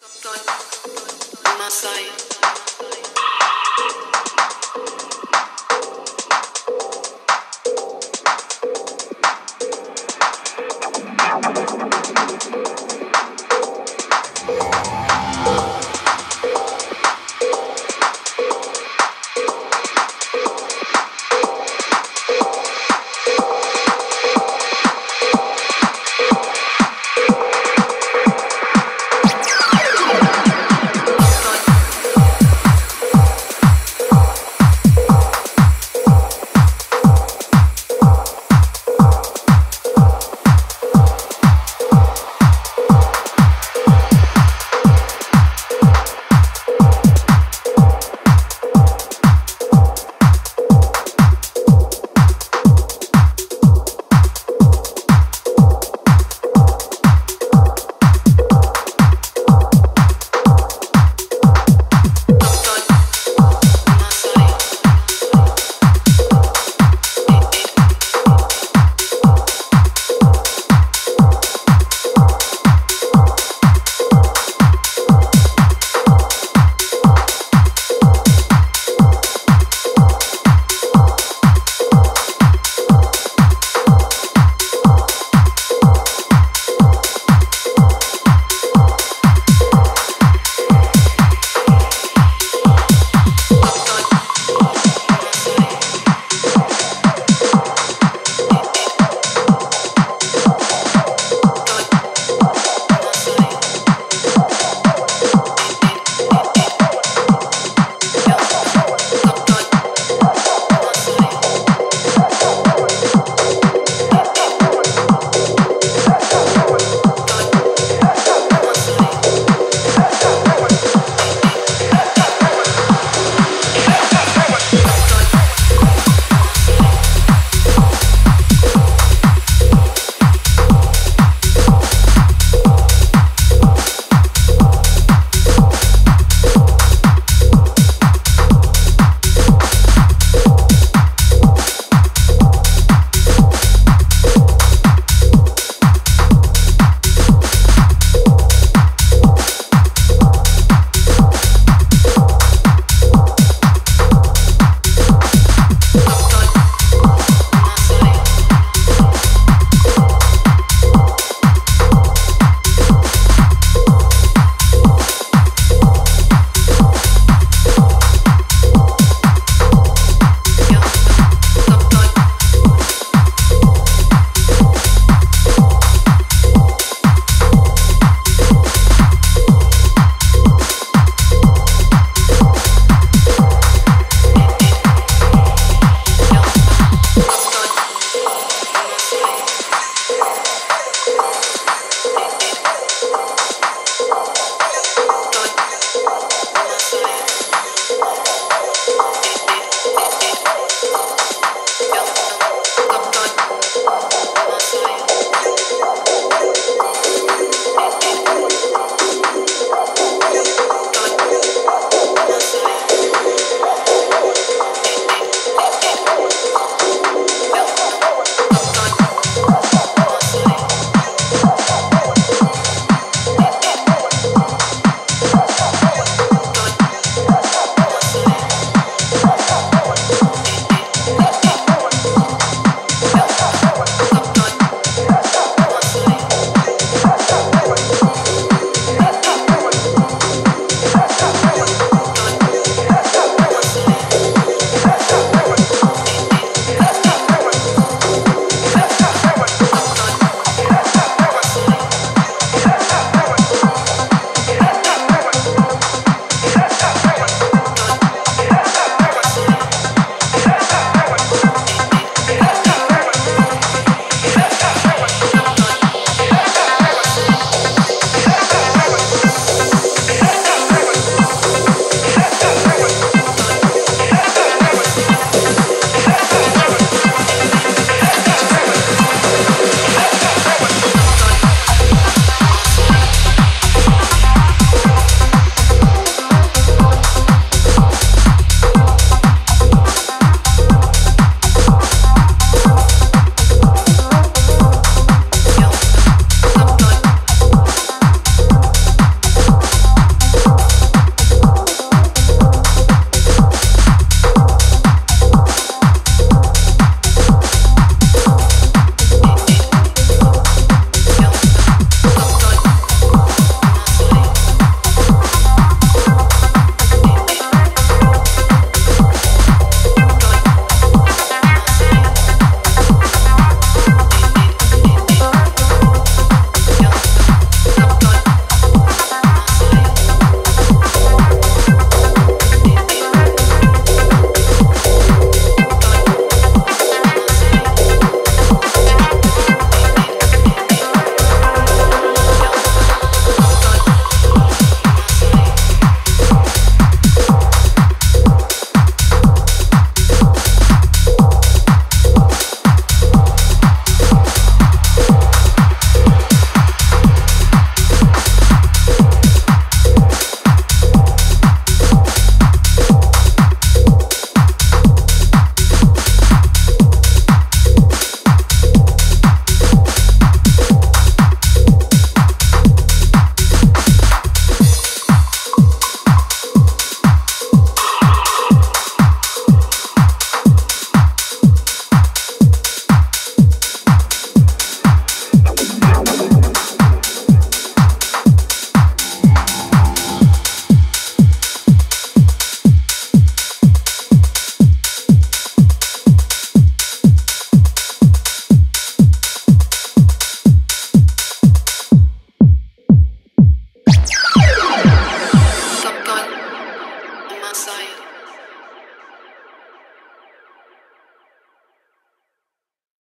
My side.